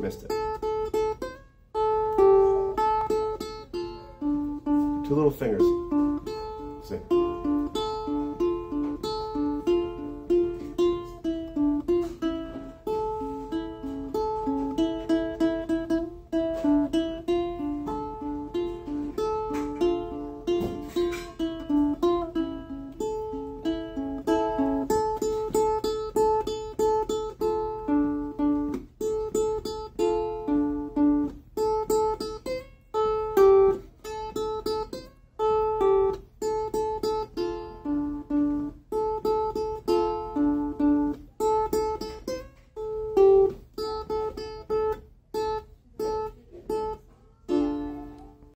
Missed it. Two little fingers. See?